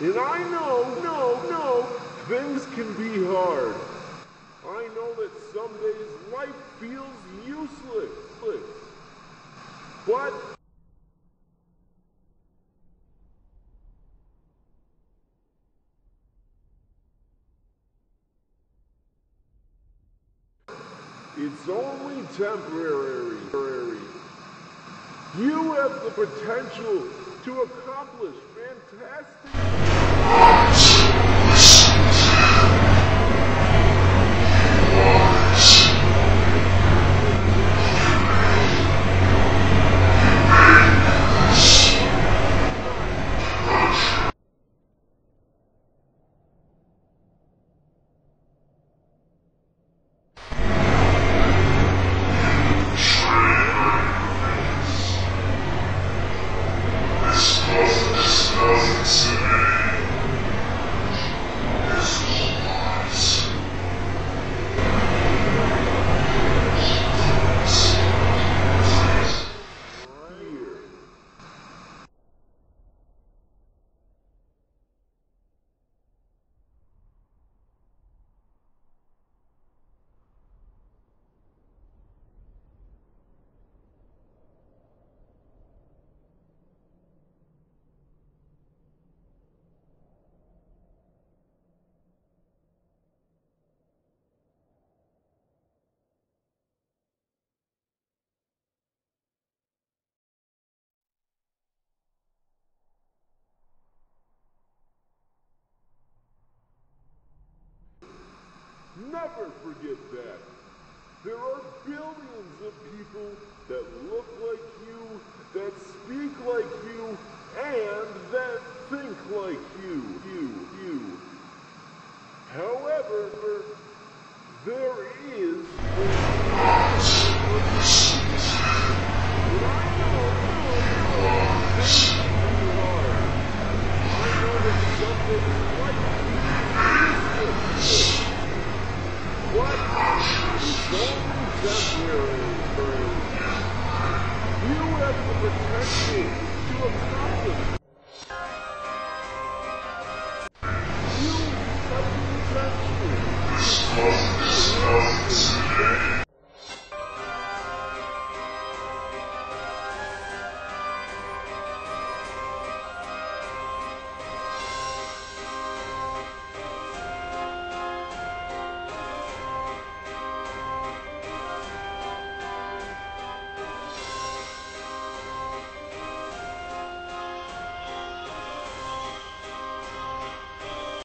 And I know, no, no, things can be hard. Some days life feels useless. But it's only temporary. You have the potential to accomplish fantastic. Never forget that. There are billions of people that look like you, that speak like you, and that think like you, you, you. However, there is...